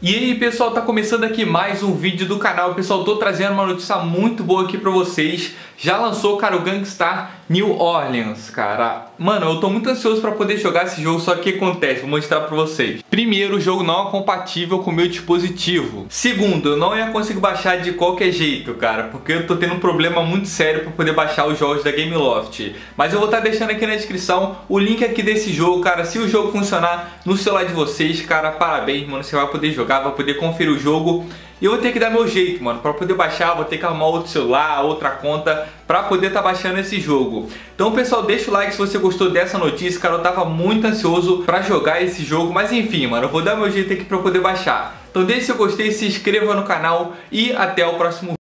E aí pessoal, tá começando aqui mais um vídeo do canal. Pessoal, tô trazendo uma notícia muito boa aqui pra vocês. Já lançou, cara, o Gangstar New Orleans, cara. Mano, eu tô muito ansioso pra poder jogar esse jogo Só que acontece, vou mostrar pra vocês. Primeiro, o jogo não é compatível com o meu dispositivo. Segundo, eu não ia conseguir baixar de qualquer jeito, cara Porque eu tô tendo um problema muito sério pra poder baixar os jogos da Gameloft. Mas eu vou estar tá deixando aqui na descrição o link aqui desse jogo, cara. Se o jogo funcionar no celular de vocês, cara, parabéns, mano Você vai poder jogar jogar, vai poder conferir o jogo. E eu vou ter que dar meu jeito, mano. Pra poder baixar, vou ter que arrumar outro celular, outra conta, pra poder tá baixando esse jogo. Então, pessoal, deixa o like se você gostou dessa notícia. Cara, eu tava muito ansioso pra jogar esse jogo. Mas enfim, mano, eu vou dar meu jeito aqui pra poder baixar. Então deixe seu gostei, se inscreva no canal e até o próximo